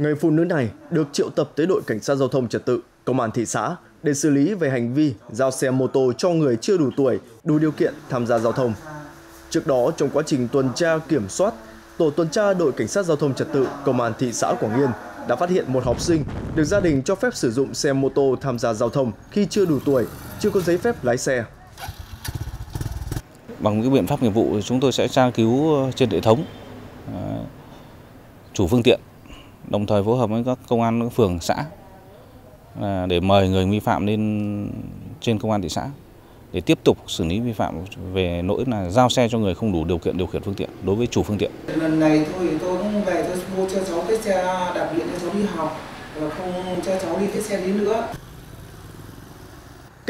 Người phụ nữ này được triệu tập tới đội cảnh sát giao thông trật tự, công an thị xã để xử lý về hành vi giao xe mô tô cho người chưa đủ tuổi, đủ điều kiện tham gia giao thông. Trước đó, trong quá trình tuần tra kiểm soát, tổ tuần tra đội cảnh sát giao thông trật tự công an thị xã Quảng Yên đã phát hiện một học sinh được gia đình cho phép sử dụng xe mô tô tham gia giao thông khi chưa đủ tuổi, chưa có giấy phép lái xe. Bằng những biện pháp nghiệp vụ chúng tôi sẽ tra cứu ờ, trên hệ thống ờ, chủ phương tiện, đồng thời phối hợp với các công an phường xã à, để mời người vi phạm lên trên công an thị xã để tiếp tục xử lý vi phạm về lỗi là giao xe cho người không đủ điều kiện điều khiển phương tiện đối với chủ phương tiện. Lần này thôi, tôi cũng về, tôi mua cho cháu cái xe đạp điện cho cháu đi học và không cho cháu đi cái xe đấy nữa.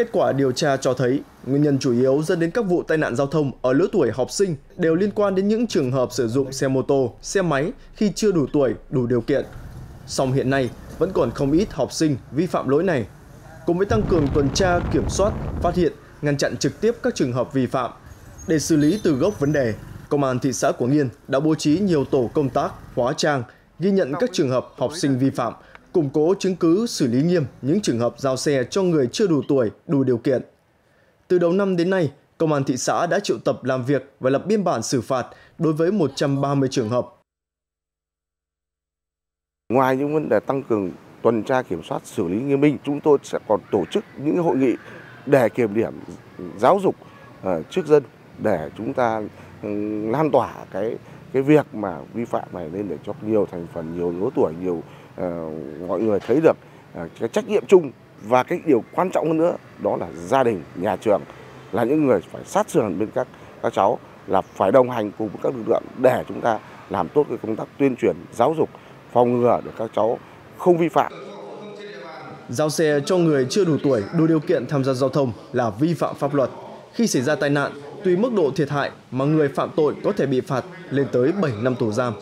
Kết quả điều tra cho thấy, nguyên nhân chủ yếu dẫn đến các vụ tai nạn giao thông ở lứa tuổi học sinh đều liên quan đến những trường hợp sử dụng xe mô tô, xe máy khi chưa đủ tuổi, đủ điều kiện. Song hiện nay, vẫn còn không ít học sinh vi phạm lỗi này. Cùng với tăng cường tuần tra, kiểm soát, phát hiện, ngăn chặn trực tiếp các trường hợp vi phạm. Để xử lý từ gốc vấn đề, Công an thị xã Quảng Yên đã bố trí nhiều tổ công tác, hóa trang, ghi nhận các trường hợp học sinh vi phạm, củng cố chứng cứ xử lý nghiêm những trường hợp giao xe cho người chưa đủ tuổi, đủ điều kiện. Từ đầu năm đến nay, Công an thị xã đã triệu tập làm việc và lập biên bản xử phạt đối với 130 trường hợp. Ngoài những vấn đề tăng cường tuần tra kiểm soát xử lý nghiêm minh, chúng tôi sẽ còn tổ chức những hội nghị để kiểm điểm giáo dục ờ, trước dân để chúng ta ừ, lan tỏa cái cái việc mà vi phạm này lên để cho nhiều thành phần nhiều lứa tuổi nhiều uh, mọi người thấy được uh, cái trách nhiệm chung và cái điều quan trọng hơn nữa đó là gia đình nhà trường là những người phải sát sườn bên các các cháu là phải đồng hành cùng với các lực lượng để chúng ta làm tốt cái công tác tuyên truyền giáo dục phòng ngừa để các cháu không vi phạm Giao xe cho người chưa đủ tuổi đủ điều kiện tham gia giao thông là vi phạm pháp luật. Khi xảy ra tai nạn, tùy mức độ thiệt hại mà người phạm tội có thể bị phạt lên tới 7 năm tù giam.